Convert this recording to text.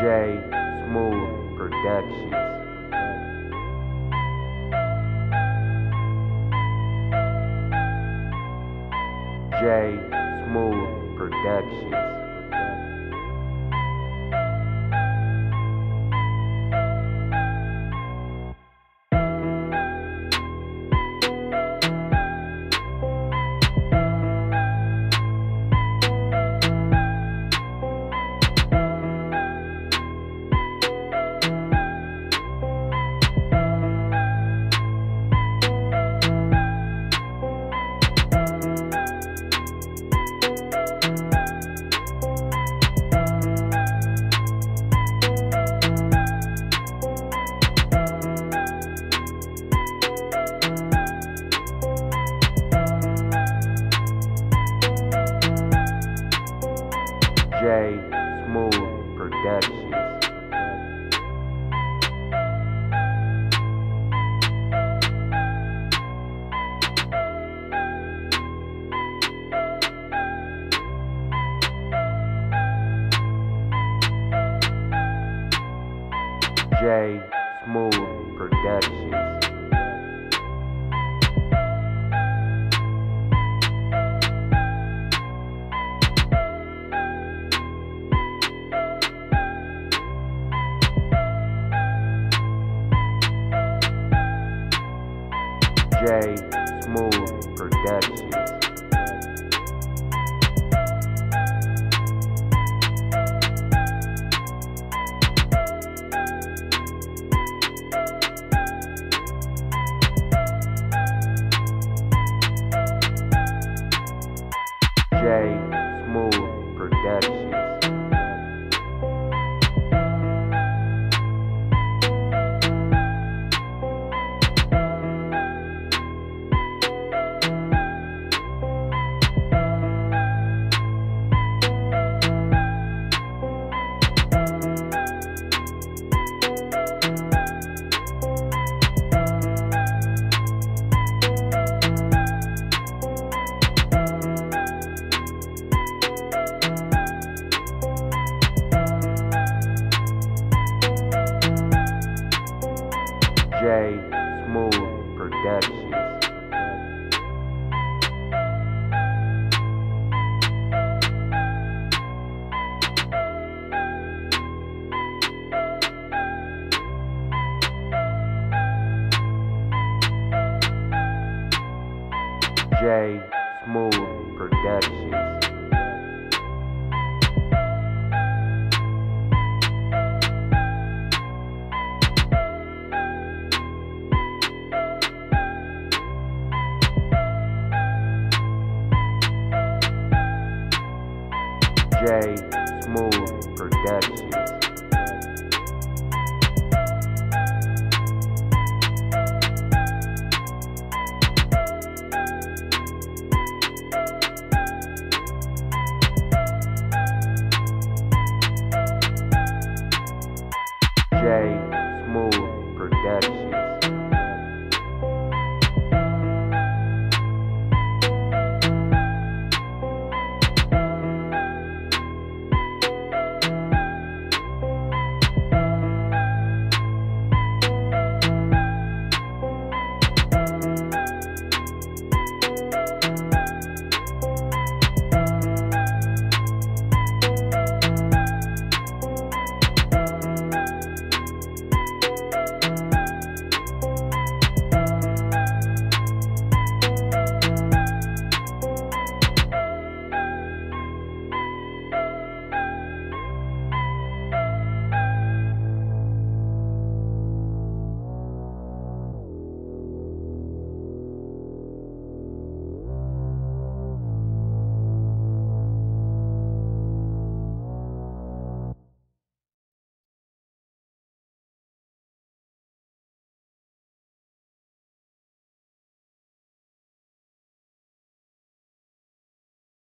Jay Smooth Productions. Jay Smooth Productions. Jay Smooth Productions. Jay Smooth Productions. Jay Smooth Productions. Jay Smooth Productions. Jay Smooth Productions. Jay Smooth Productions. DJ Smooth Productions. Jay Smooth Productions.